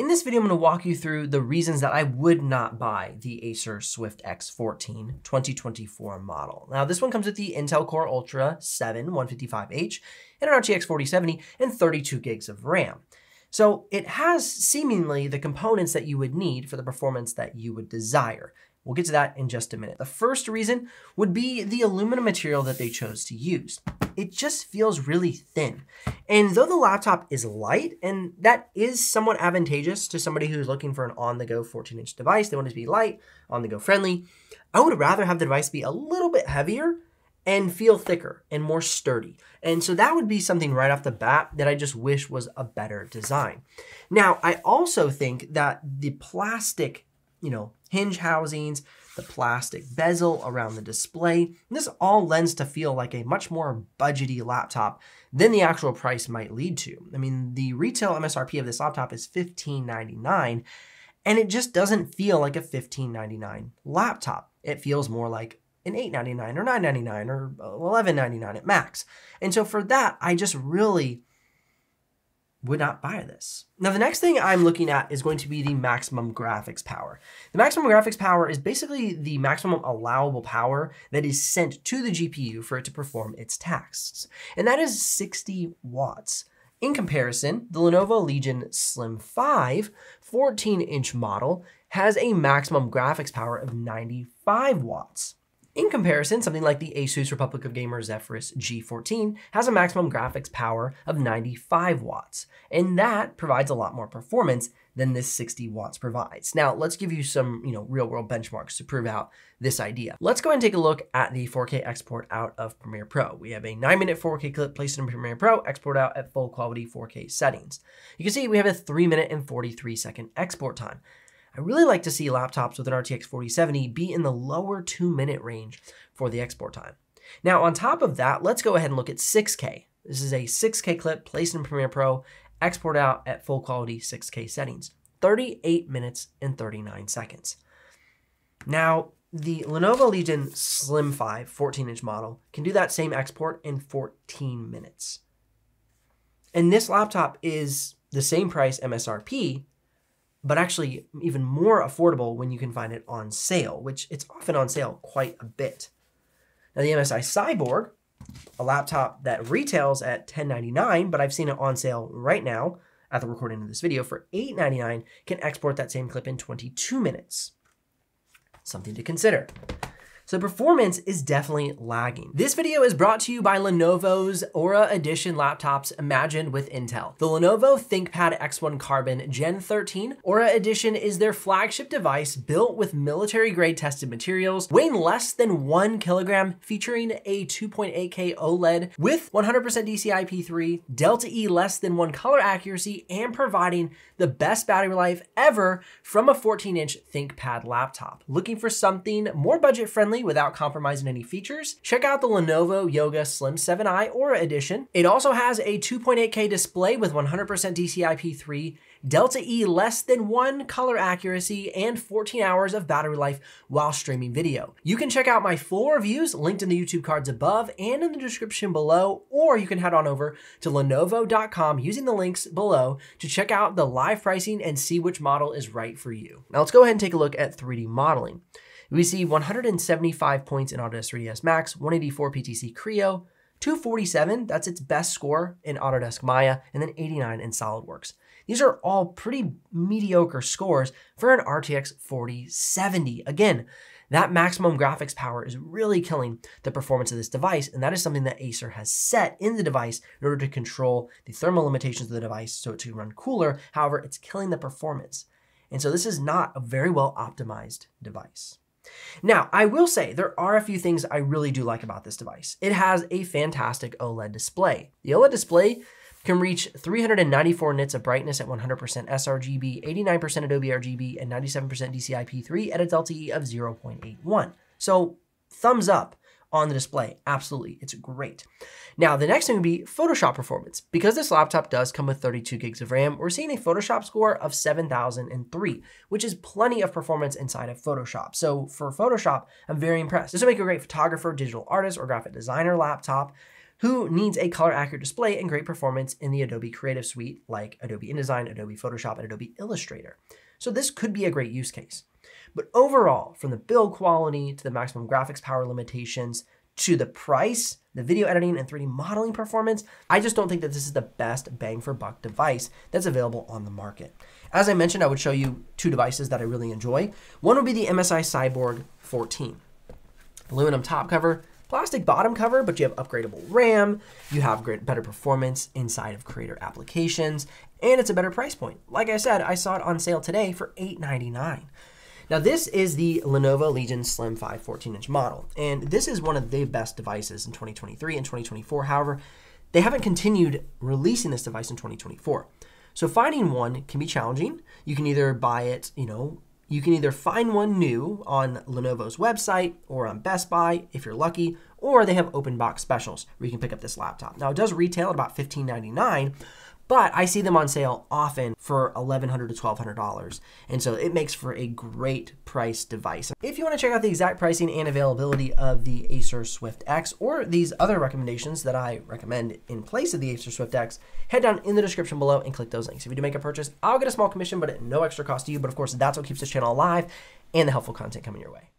In this video, I'm to walk you through the reasons that I would not buy the Acer Swift X14 2024 model. Now, this one comes with the Intel Core Ultra 7 155H and an RTX 4070 and 32 gigs of RAM. So it has seemingly the components that you would need for the performance that you would desire. We'll get to that in just a minute. The first reason would be the aluminum material that they chose to use. It just feels really thin. And though the laptop is light, and that is somewhat advantageous to somebody who's looking for an on-the-go 14-inch device, they want it to be light, on-the-go friendly, I would rather have the device be a little bit heavier and feel thicker and more sturdy. And so that would be something right off the bat that I just wish was a better design. Now, I also think that the plastic you know, hinge housings, the plastic bezel around the display. And This all lends to feel like a much more budgety laptop than the actual price might lead to. I mean, the retail MSRP of this laptop is $15.99, and it just doesn't feel like a $15.99 laptop. It feels more like an $8.99 or $9.99 or $11.99 at max. And so for that, I just really would not buy this. Now, the next thing I'm looking at is going to be the maximum graphics power. The maximum graphics power is basically the maximum allowable power that is sent to the GPU for it to perform its tasks, and that is 60 watts. In comparison, the Lenovo Legion Slim 5 14-inch model has a maximum graphics power of 95 watts. In comparison, something like the Asus Republic of Gamers Zephyrus G14 has a maximum graphics power of 95 watts, and that provides a lot more performance than this 60 watts provides. Now, let's give you some, you know, real-world benchmarks to prove out this idea. Let's go and take a look at the 4K export out of Premiere Pro. We have a 9-minute 4K clip placed in Premiere Pro, export out at full quality 4K settings. You can see we have a 3-minute and 43-second export time. I really like to see laptops with an RTX 4070 be in the lower two minute range for the export time. Now, on top of that, let's go ahead and look at 6K. This is a 6K clip placed in Premiere Pro, export out at full quality 6K settings, 38 minutes and 39 seconds. Now, the Lenovo Legion Slim 5 14 inch model can do that same export in 14 minutes. And this laptop is the same price MSRP, but actually even more affordable when you can find it on sale, which it's often on sale quite a bit. Now the MSI Cyborg, a laptop that retails at 1099, but I've seen it on sale right now at the recording of this video for 899, can export that same clip in 22 minutes. Something to consider. So performance is definitely lagging. This video is brought to you by Lenovo's Aura Edition laptops imagined with Intel. The Lenovo ThinkPad X1 Carbon Gen 13 Aura Edition is their flagship device built with military grade tested materials, weighing less than one kilogram, featuring a 2.8K OLED with 100% DCI-P3, Delta E less than one color accuracy, and providing the best battery life ever from a 14-inch ThinkPad laptop. Looking for something more budget friendly without compromising any features, check out the Lenovo Yoga Slim 7i Aura Edition. It also has a 2.8K display with 100% DCI-P3, Delta E less than one color accuracy, and 14 hours of battery life while streaming video. You can check out my full reviews linked in the YouTube cards above and in the description below, or you can head on over to lenovo.com using the links below to check out the live pricing and see which model is right for you. Now let's go ahead and take a look at 3D modeling. We see 175 points in Autodesk 3ds Max, 184 PTC Creo, 247, that's its best score in Autodesk Maya, and then 89 in SolidWorks. These are all pretty mediocre scores for an RTX 4070. Again, that maximum graphics power is really killing the performance of this device, and that is something that Acer has set in the device in order to control the thermal limitations of the device so it to run cooler. However, it's killing the performance. And so this is not a very well optimized device. Now, I will say there are a few things I really do like about this device. It has a fantastic OLED display. The OLED display can reach 394 nits of brightness at 100% sRGB, 89% Adobe RGB, and 97% DCI-P3 at a delta E of 0.81. So thumbs up on the display. Absolutely, it's great. Now, the next thing would be Photoshop performance. Because this laptop does come with 32 gigs of RAM, we're seeing a Photoshop score of 7003, which is plenty of performance inside of Photoshop. So for Photoshop, I'm very impressed. This will make a great photographer, digital artist, or graphic designer laptop. who needs a color accurate display and great performance in the Adobe Creative Suite like Adobe InDesign, Adobe Photoshop, and Adobe Illustrator. So this could be a great use case. But overall, from the build quality to the maximum graphics power limitations to the price, the video editing and 3D modeling performance, I just don't think that this is the best bang for buck device that's available on the market. As I mentioned, I would show you two devices that I really enjoy. One would be the MSI Cyborg 14. Aluminum top cover, plastic bottom cover, but you have upgradable RAM, you have great, better performance inside of Creator applications, and it's a better price point. Like I said, I saw it on sale today for $899. Now this is the Lenovo Legion Slim 5 14-inch model, and this is one of the best devices in 2023 and 2024. However, they haven't continued releasing this device in 2024. So finding one can be challenging. You can either buy it, you know, you can either find one new on Lenovo's website or on Best Buy if you're lucky, or they have open box specials where you can pick up this laptop. Now it does retail at about $15.99, but I see them on sale often for $1,100 to $1,200. And so it makes for a great price device. If you want to check out the exact pricing and availability of the Acer Swift X or these other recommendations that I recommend in place of the Acer Swift X, head down in the description below and click those links. If you do make a purchase, I'll get a small commission, but at no extra cost to you. But of course, that's what keeps this channel alive and the helpful content coming your way.